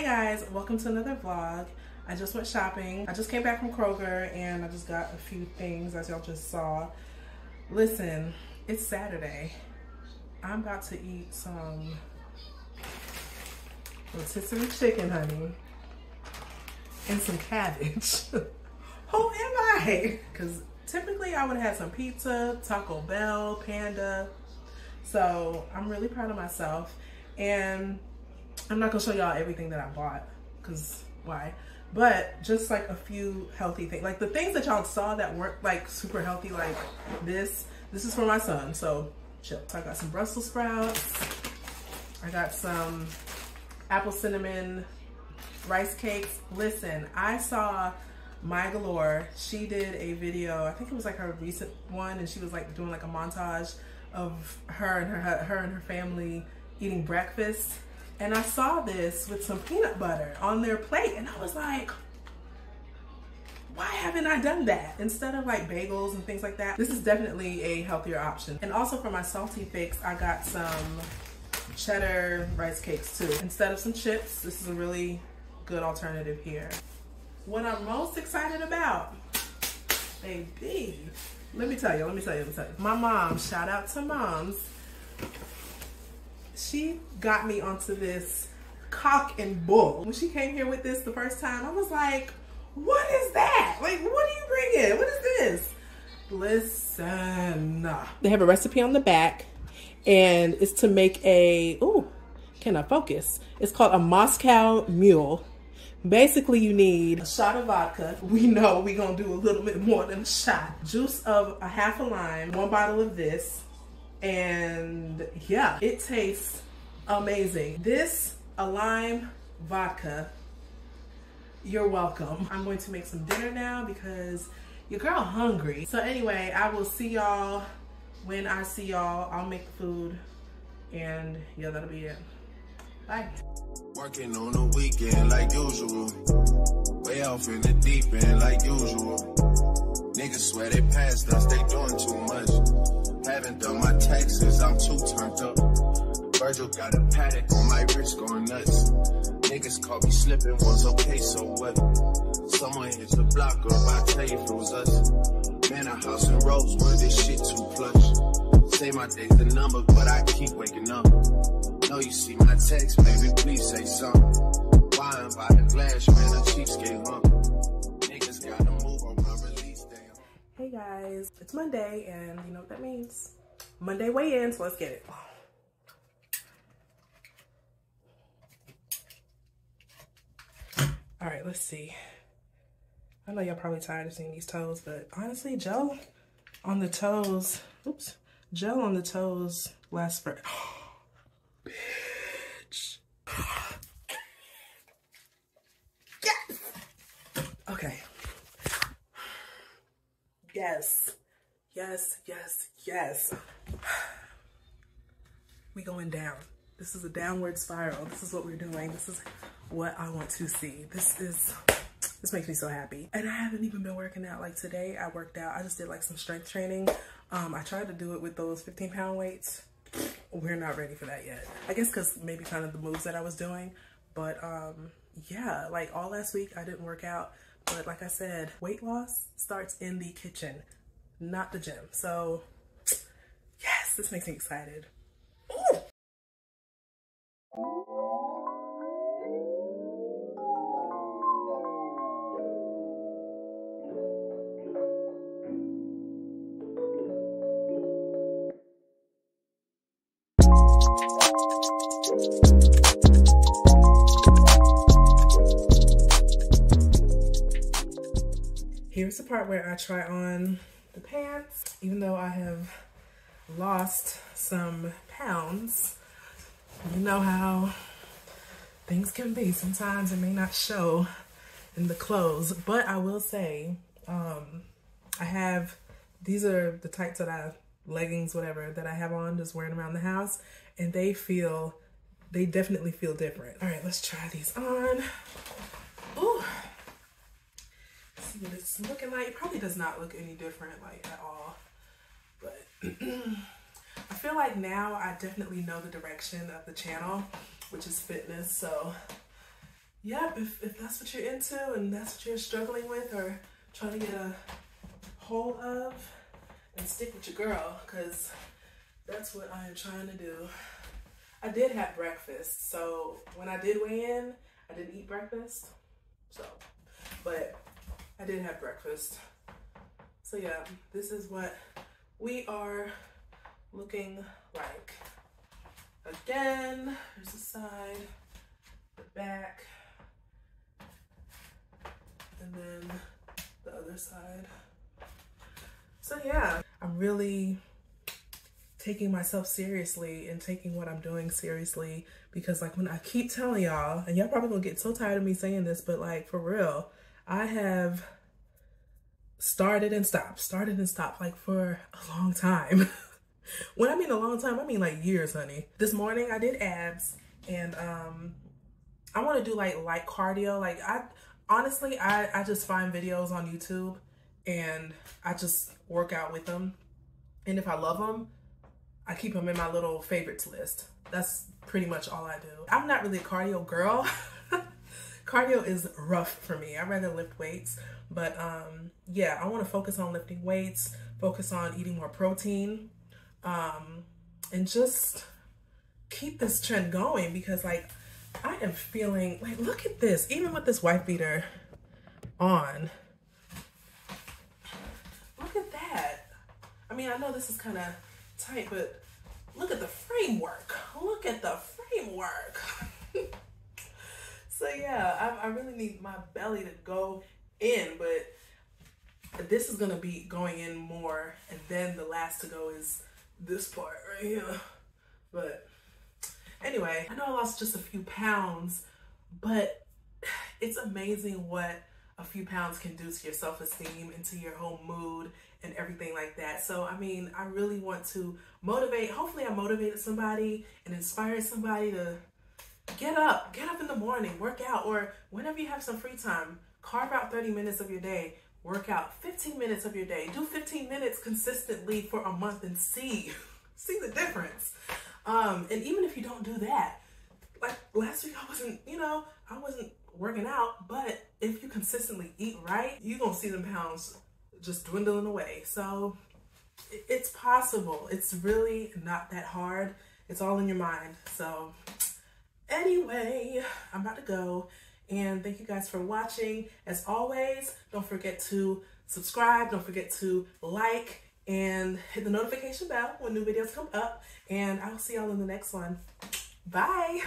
guys, welcome to another vlog. I just went shopping. I just came back from Kroger and I just got a few things as y'all just saw. Listen, it's Saturday. I'm about to eat some rotisserie chicken, honey, and some cabbage. Who am I? Because typically I would have some pizza, Taco Bell, Panda. So I'm really proud of myself. And I'm not gonna show y'all everything that I bought, because why? But just like a few healthy things. Like the things that y'all saw that weren't like super healthy, like this, this is for my son, so chill. So I got some Brussels sprouts. I got some apple cinnamon rice cakes. Listen, I saw My Galore. She did a video, I think it was like her recent one, and she was like doing like a montage of her and her, her and her family eating breakfast and I saw this with some peanut butter on their plate and I was like, why haven't I done that? Instead of like bagels and things like that, this is definitely a healthier option. And also for my salty fix, I got some cheddar rice cakes too. Instead of some chips, this is a really good alternative here. What I'm most excited about, baby, let me tell you, let me tell you, let me tell you. My mom, shout out to moms, she got me onto this cock and bull. When she came here with this the first time, I was like, what is that? Like, what are you bringing? What is this? Listen. They have a recipe on the back and it's to make a, ooh, can I focus? It's called a Moscow Mule. Basically, you need a shot of vodka. We know we're gonna do a little bit more than a shot. Juice of a half a lime, one bottle of this, and yeah, it tastes amazing. This, a lime vodka, you're welcome. I'm going to make some dinner now because your girl hungry. So anyway, I will see y'all when I see y'all. I'll make food and yeah, that'll be it. Bye. Working on the weekend like usual. Way off in the deep end like usual. Niggas swear they passed us, they doing too much. Haven't done my taxes, I'm too turned up. Virgil got a Patek on my wrist going nuts. Niggas caught me slipping, was okay, so what? Someone hit the block up, I tell you if it was us. Man, a house in Rosewood, this shit too plush. Say my day's the number, but I keep waking up. Know you see my text, baby, please say something. Wine by the glass, man, a cheapskate hump. Hey guys, it's Monday and you know what that means. Monday weigh-in, so let's get it. All right, let's see. I know y'all probably tired of seeing these toes, but honestly, gel on the toes, oops, gel on the toes lasts for, bitch. yes! Okay. Yes. Yes, yes, yes. We going down. This is a downward spiral. This is what we're doing. This is what I want to see. This is, this makes me so happy. And I haven't even been working out. Like today I worked out. I just did like some strength training. Um, I tried to do it with those 15 pound weights. We're not ready for that yet. I guess cause maybe kind of the moves that I was doing. But um, yeah, like all last week I didn't work out. But like I said, weight loss starts in the kitchen, not the gym. So yes, this makes me excited. Here's the part where I try on the pants. Even though I have lost some pounds, you know how things can be. Sometimes it may not show in the clothes, but I will say, um, I have, these are the types that I, leggings, whatever, that I have on just wearing around the house, and they feel, they definitely feel different. All right, let's try these on. Ooh see what it's looking like. It probably does not look any different like at all. But I feel like now I definitely know the direction of the channel, which is fitness. So yep, if, if that's what you're into and that's what you're struggling with or trying to get a hold of, and stick with your girl, because that's what I am trying to do. I did have breakfast, so when I did weigh in, I didn't eat breakfast. So, but I did have breakfast. So yeah, this is what we are looking like. Again, there's the side, the back, and then the other side. So yeah, I'm really taking myself seriously and taking what I'm doing seriously because like when I keep telling y'all, and y'all probably gonna get so tired of me saying this, but like for real, I have started and stopped, started and stopped like for a long time. when I mean a long time, I mean like years, honey. This morning I did abs and um I want to do like light cardio. Like I honestly I I just find videos on YouTube and I just work out with them. And if I love them, I keep them in my little favorites list. That's pretty much all I do. I'm not really a cardio girl. cardio is rough for me. I rather lift weights, but um, yeah, I want to focus on lifting weights, focus on eating more protein, um, and just keep this trend going because like I am feeling like look at this, even with this wife beater on. Look at that. I mean, I know this is kind of tight, but look at the framework. Look at the framework. so yeah, I, I really need my belly to go in, but this is gonna be going in more, and then the last to go is this part right here. But anyway, I know I lost just a few pounds, but it's amazing what a few pounds can do to your self-esteem and to your whole mood and everything like that. So, I mean, I really want to motivate. Hopefully, I motivated somebody and inspired somebody to get up, get up in the morning, work out, or whenever you have some free time, carve out 30 minutes of your day, work out 15 minutes of your day. Do 15 minutes consistently for a month and see, see the difference. Um, and even if you don't do that, like last week, I wasn't, you know, I wasn't working out, but if you consistently eat right, you're gonna see them pounds just dwindling away. So it's possible. It's really not that hard. It's all in your mind. So anyway, I'm about to go. And thank you guys for watching. As always, don't forget to subscribe. Don't forget to like and hit the notification bell when new videos come up. And I'll see y'all in the next one. Bye.